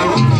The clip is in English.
Thank you.